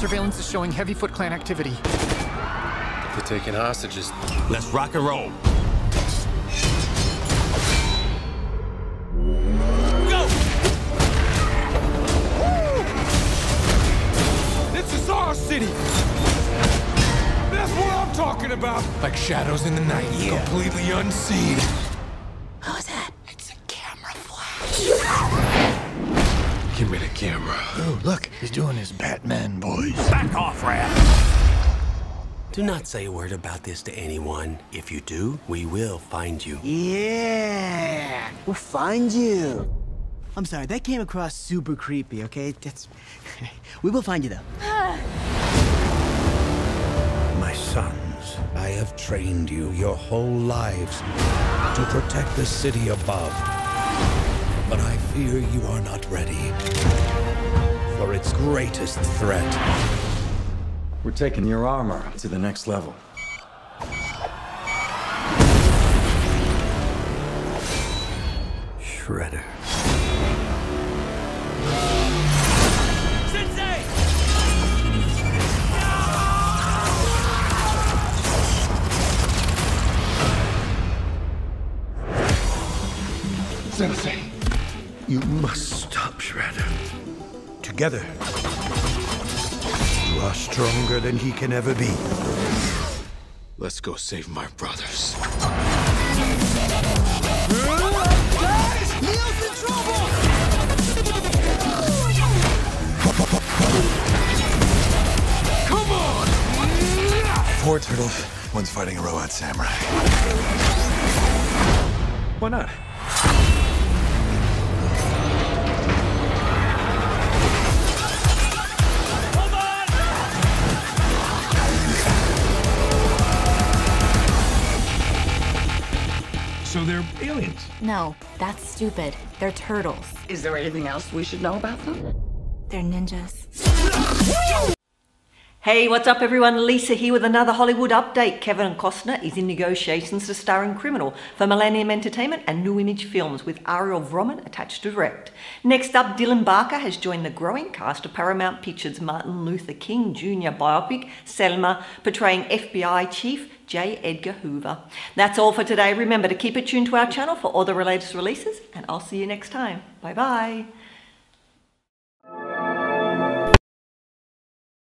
Surveillance is showing heavy Foot Clan activity. They're taking hostages. Let's rock and roll. Go! This is our city! That's what I'm talking about! Like shadows in the night, yeah. completely unseen. Give me the camera. Oh, look, he's doing his Batman voice. Back off, Raph. Do not say a word about this to anyone. If you do, we will find you. Yeah, we'll find you. I'm sorry, that came across super creepy, okay? That's. we will find you, though. My sons, I have trained you your whole lives to protect the city above. But I fear you are not ready for its greatest threat. We're taking your armor to the next level. Shredder. Sensei! No! Sensei, you must stop Shredder. Together, you are stronger than he can ever be. Let's go save my brothers. Come on! Four turtles, one's fighting a robot samurai. Why not? So they're aliens. No, that's stupid. They're turtles. Is there anything else we should know about them? They're ninjas. Hey, what's up everyone? Lisa here with another Hollywood update. Kevin Costner is in negotiations to star in Criminal for Millennium Entertainment and New Image Films with Ariel Vromen attached to direct. Next up, Dylan Baker has joined the growing cast of Paramount Pictures' Martin Luther King Jr. biopic, Selma, portraying FBI Chief J. Edgar Hoover. That's all for today. Remember to keep it tuned to our channel for all the latest releases, and I'll see you next time. Bye bye.